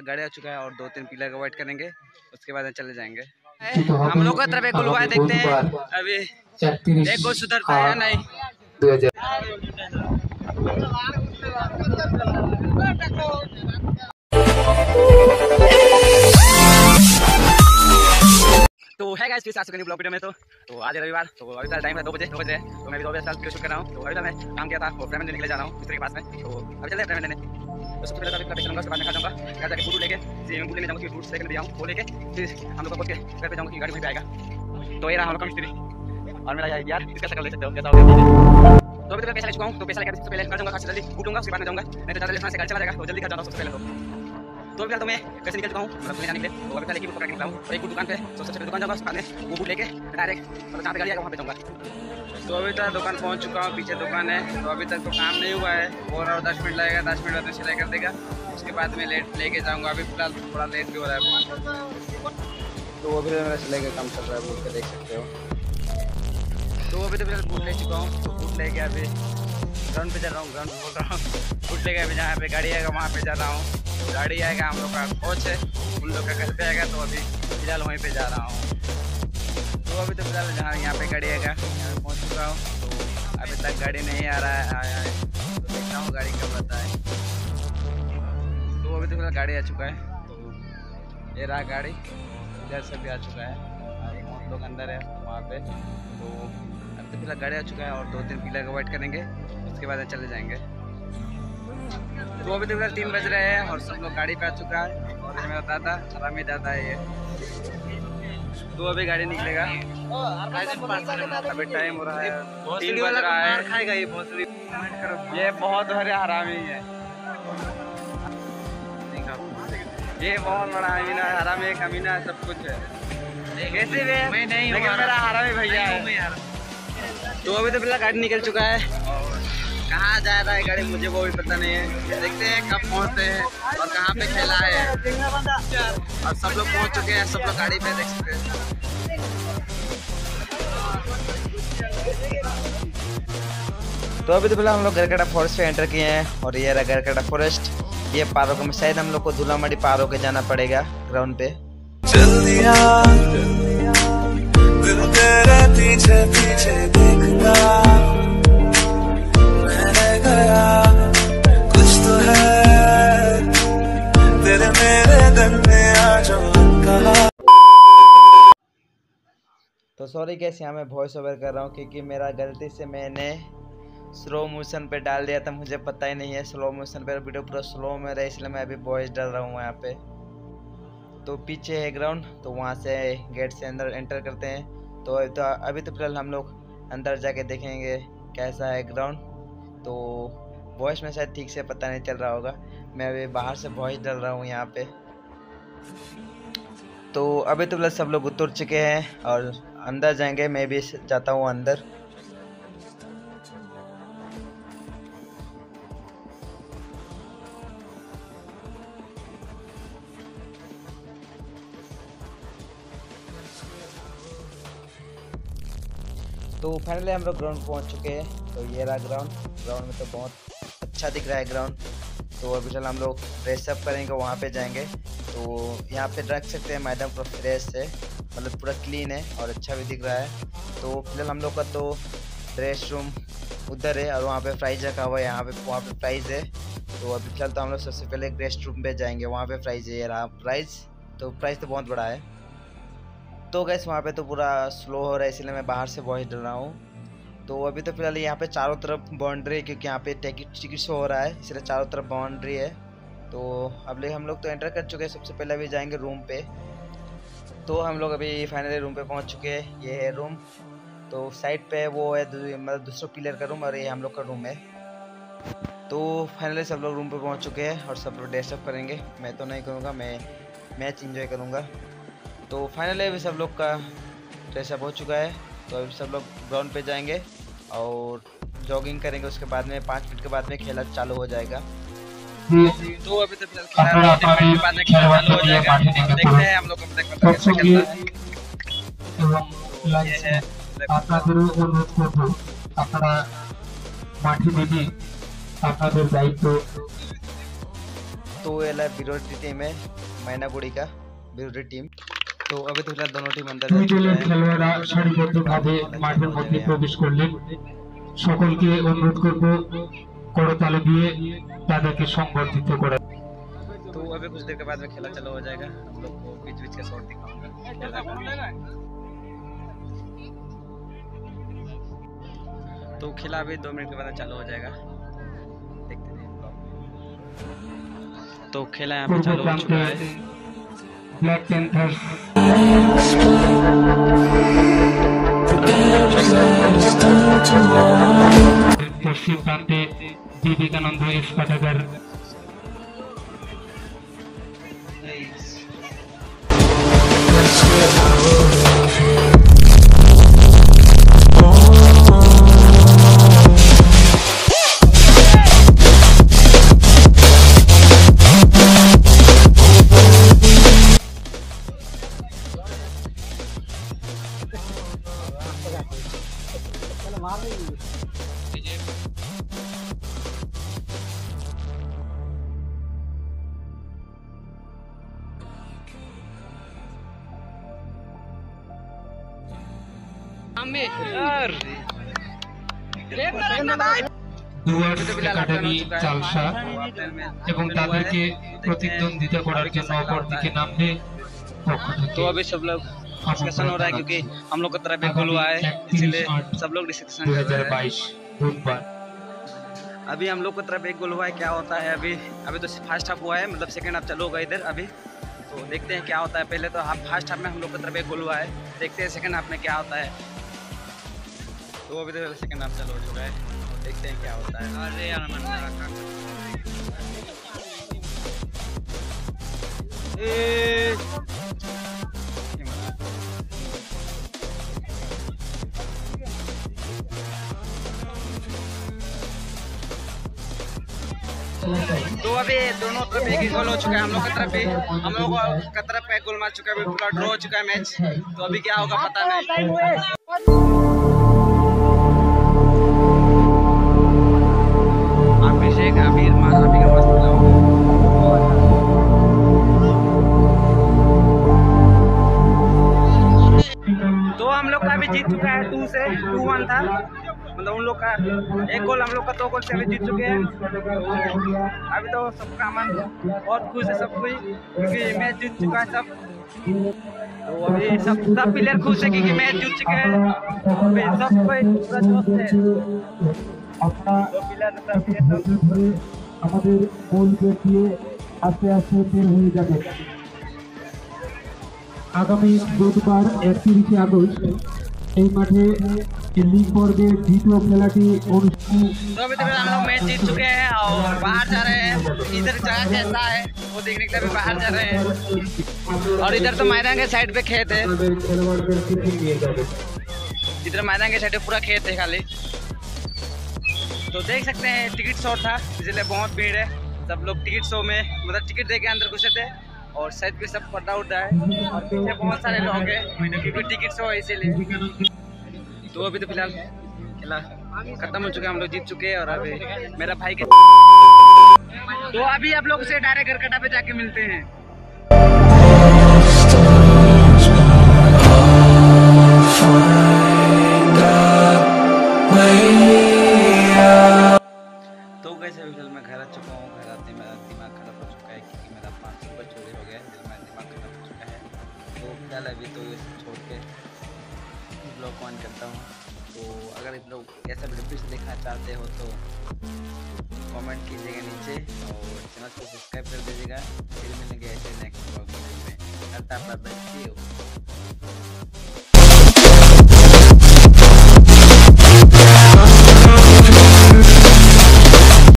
गाड़ी आ चुका है और दो तीन पिलर का वेट करेंगे उसके बाद चले जाएँगे। तो हम लोग का तरफ़ एक गुलवा देखते हैं। अभी एक गोल सुधरता है या नहीं? दो गाइस फिर से आ चुके हैं ब्लॉग वीडियो में तो तो आज है रविवार तो अभी तक टाइम है दो बजे दो बजे। तो मैं भी दो बजे साल शूट कर रहा हूँ। तो अभी तक मैं काम किया था वो पेमेंट देने के लिए जा रहा हूँ, मिस्त्री के पास में। तो अभी चलते हैं पेमेंट देने तो सबसे पहले तो अभी चलूँगा उसके बाद मैं खा जाऊँगा घर जाके फ़ूड लेके स्विमिंग पूल लेने जाऊँगा फ़ूड लेकर भी आऊँ, वो लेके, फिर हम लोग को के घर पे जाऊँगा कि गाड़ी वहीं पे आएगा। तो ये रहा हम लोग का मिस्त्री। और मेरा यार इसका शक्ल देख सकते हो? कैसा होगा? तो अभी तक पैसा ले चुका हूँ तो पैसा लेकर सबसे पहले जाऊँगा खास जल्दी फूटूँगा उसके बाद में जाऊँगा। नहीं तो ज़्यादा लेना से घर चला जाएगा तो जल्दी कर जाता हूँ सबसे पहले तो। तो अभी तो मैं कैसे निकल चुका हूँ? मतलब जाने के लिए। तो अभी पहले की बुक पकड़ के निकला हूँ। और एक दुकान पे तो सबसे पहले दुकान जाऊँगा। उसके बाद वो बुक लेके डायरेक्ट मतलब जहाँ पे गाड़ी आएगा वहाँ पे जाऊँगा। तो अभी तक दुकान पहुँच चुका हूँ। पीछे दुकान है। तो अभी तक तो काम नहीं हुआ है। और और दस मिनट लगेगा। दस मिनट बाद में सिलाई कर देगा। उसके बाद में लेट लेके जाऊँगा। अभी फ़िलहाल थोड़ा लेट भी हो रहा है तो अभी तो मेरा सिलाई का काम चल रहा है। बूट के देख सकते हो। तो अभी तो फ़िलहाल बूट ले चुका हूँ। तो बूट लेके अभी ग्राउंड पे जा रहा हूँ ग्राउंड बोल रहा हूँ। बूट लेके अभी जहाँ पे गाड़ी आएगा, वहाँ पे जा रहा हूँ। गाड़ी आएगा, हम लोग का कोच है। उन लोग का घर पे आएगा तो अभी फ़िलहाल वहीं पे जा रहा हूँ। तो अभी तो फ़िलहाल जहाँ यहाँ पे गाड़ी आएगा, यहाँ पहुँच चुका हूँ। तो अभी तक गाड़ी नहीं आ रहा है, आया है। तो देखता हूँ गाड़ी कब आता है तो अभी तो फ़िलहाल गाड़ी आ चुका है। तो ये रहा गाड़ी, इधर से भी आ चुका है। हम लोग अंदर है वहाँ पे। तो अभी तो फ़िलहाल गाड़ी आ चुका है और दो तीन पिलर का वेट करेंगे। उसके बाद चले जाएँगे। तो अभी तो फ़िलहाल तीन बज रहे हैं और सब लोग गाड़ी पे आ चुका है। और मेरा दादा आरामी दादा है ये। तो अभी गाड़ी निकलेगा। अभी टाइम हो रहा है। तीन बज रहा है। खाएगा ये भोसड़ी। ये बहुत बड़े हरामी है। ये बहुत बड़ा अमीना है। हरामी है कमीना है सब कुछ है। कैसे भी मैं नहीं लेकिन मेरा हरामी भैया है। तो अभी तो फ़िलहाल गाड़ी निकल चुका है। कहाँ जा रहा है गाड़ी? मुझे वो भी पता नहीं है। देखते हैं कब पहुँचते हैं और कहाँ पे खेला है। और सब लोग पहुँच चुके हैं सब लोग गाड़ी पे देख सकते हैं। तो अभी तो फ़िलहाल हम लोग गरकटा फॉरेस्ट पे एंटर किए हैं और ये रहा गरकटा फॉरेस्ट ये पारों में शायद हम लोग को धूलामाड़ी पारों के जाना पड़ेगा ग्राउंड पे। चल दिया दिल तेरे पीछे पीछे देखता सॉरी कैसे यहाँ मैं वॉइस ओवर कर रहा हूँ क्योंकि मेरा गलती से मैंने स्लो मोशन पे डाल दिया था, मुझे पता ही नहीं है स्लो मोशन पे वीडियो पूरा स्लो में रहा, इसलिए मैं अभी वॉइस डाल रहा हूँ यहाँ पे। तो पीछे है ग्राउंड तो वहाँ से गेट से अंदर एंटर करते हैं। तो अभी तो अभी तो फ़िलहाल हम लोग अंदर जाके देखेंगे कैसा है ग्राउंड तो वॉइस में शायद ठीक से पता नहीं चल रहा होगा। मैं अभी बाहर से वॉइस डाल रहा हूँ यहाँ पे। तो अभी तो फ़िलहाल सब लोग उतर चुके हैं और अंदर जाएँगे, मैं भी जाता हूँ अंदर। तो फाइनली हम लोग ग्राउंड पहुँच चुके हैं। तो ये रहा ग्राउंड ग्राउंड में तो बहुत अच्छा दिख रहा है ग्राउंड तो अभी चल हम लोग फ्रेश अप करेंगे, वहाँ पे जाएँगे। तो यहाँ पे रख सकते हैं मैडम पूरा फ्रेश है मतलब पूरा क्लीन है और अच्छा भी दिख रहा है। तो फ़िलहाल हम लोग का तो ड्रेस रूम उधर है और वहाँ पे प्राइज रखा हुआ है। यहाँ पे वहाँ पे प्राइज है। तो अभी फ़िलहाल तो हम लोग सबसे पहले गेस्ट रूम पे जाएँगे। वहाँ पे प्राइज है ये रहा प्राइज तो प्राइस तो बहुत बड़ा है। तो गैस वहाँ पे तो पूरा स्लो हो रहा है, इसलिए मैं बाहर से वॉइस डर रहा हूँ। तो अभी तो फ़िलहाल यहाँ पे चारों तरफ़ बाउंड्री है, क्योंकि यहाँ पे टिकट टिकट शो हो रहा है, इसलिए चारों तरफ़ बाउंड्री है। तो अब हम लोग तो एंटर कर चुके हैं। सबसे पहले अभी जाएँगे रूम पे। तो हम लोग अभी फाइनली रूम पे पहुँच चुके हैं। ये है रूम तो साइड पे वो है मतलब दूसरा पिलर का रूम और ये हम लोग का रूम है। तो फाइनली सब लोग रूम पे पहुँच चुके हैं और सब लोग ड्रेसअप करेंगे। मैं तो नहीं करूँगा, मैं मैच इंजॉय करूँगा। तो फाइनली अभी सब लोग का ड्रेसअप हो चुका है। तो अभी सब लोग ग्राउंड पे जाएँगे और जॉगिंग करेंगे। उसके बाद में पाँच मिनट के बाद में खेला चालू हो जाएगा। तो अभी तो फिलहाल खेला तीन मिनट के बाद में खेला चालू हो जाएगा देखते हैं हम लोग को ब्लैक पता कैसे खेलता है तो ये है Black Panther। আপনাদেরও অনুরোধ করব আপনারা মাঠে নেমে আপনাদের দায়িত্ব तो एला विरोधी टीम है मैनागुड़ी का विरोधी टीम তো अभी तो फिलहाल दोनों टीम अंदर দুই जा चुके দলের हैं খেলোয়াড়রা সারিবদ্ধভাবে মাঠের মধ্যে প্রবেশ করলেন সকলকে অনুরোধ করব করতালে দিয়ে তাদেরকে সংবর্ধিত করা तो अभी कुछ देर के बाद में खेला चालू हो जाएगा हम लोग को बीच बीच के शॉट दिखाऊंगा खेला का। तो खेला अभी दो मिनट के बाद चालू हो जाएगा देखते रहिए vlog में। तो खेला यहाँ पे পূর্ব चालू हो প্রান্তে चुका है ব্ল্যাক প্যান্থার্স পশ্চিম প্রান্তে বিবেকানন্দ ইস্পাতাগার ডুয়ার্স একাডেমি চালসা এবং তাদেরকে প্রতিদ্বন্দ্বিতা করার জন্য অপর দিকে নামলে পক্ষ থেকে तो अभी सब लोग डिस्कशन हो रहा है क्योंकि हम लोग की तरफ एक गोल हुआ है इसलिए सब लोग डिस्कशन দুই कर হাজার रहे हैं বাইশ বুধবার अभी हम लोग की तरफ एक गोल हुआ है क्या होता है अभी अभी तो फर्स्ट हाफ हुआ है मतलब सेकंड हाफ चालू होगा इधर अभी तो देखते हैं क्या होता है पहले तो हाफ फर्स्ट हाफ में हम लोग की तरफ एक गोल हुआ है देखते हैं सेकंड हाफ में क्या होता है तो अभी तो सेकंड हाफ़ चालू हो चुका है। देखते हैं क्या होता है। अरे यार मन रखा ए। तो अभी दोनों तरफ़ एक गोल हो चुका है हम लोग की तरफ़ भी। हम लोग की तरफ़ एक गोल मार चुका है पूरा ड्रॉ हो चुका है मैच तो अभी क्या होगा पता नहीं। लोग का एक गोल हम लोग का दो गोल से अभी जीत चुके हैं तो अभी तो सबका मन बहुत खुश है सब कोई क्योंकि मैच जीत चुका है सब तो अभी सब सब प्लेयर खुश है क्योंकि मैच जीत चुके हैं अभी सब कोई पूरा जोश है আপনারা दो प्लेयर सब ये सब আমাদের গোলকে দিয়ে আস্তে আস্তে বের হয়ে যাবে আগামী বুধবার একত্রিশে আগস্ট এই মাঠে लीग पर्वे टी ट्वेल्व खेला की और तो अभी तो तक हम लोग मैच जीत चुके हैं और बाहर जा रहे हैं। इधर जगह कैसा है, वो देखने के लिए भी बाहर जा रहे हैं। और इधर तो मैदान के साइड पे खेत है। इधर मैदान के साइड पे पूरा खेत है खाली। तो देख सकते हैं टिकट शो था, इसलिए बहुत भीड़ है। सब लोग टिकट शो में मतलब टिकट दे के अंदर घुसे थे और साइड पे सब पर्दा उठा है। और पीछे बहुत सारे लोग हैं क्योंकि टिकट शो है इसीलिए। तो अभी तो फ़िलहाल खेला खत्म हो चुका है, हम लोग जीत चुके हैं और अभी मेरा भाई के तो अभी आप लोग से डायरेक्ट गरकटा पे जाके मिलते हैं। देखना चाहते हो तो कमेंट कीजिएगा नीचे और चैनल को सब्सक्राइब कर दीजिएगा। फिर मिलेंगे ऐसे नेक्स्ट ब्लॉग में। करता अपना यू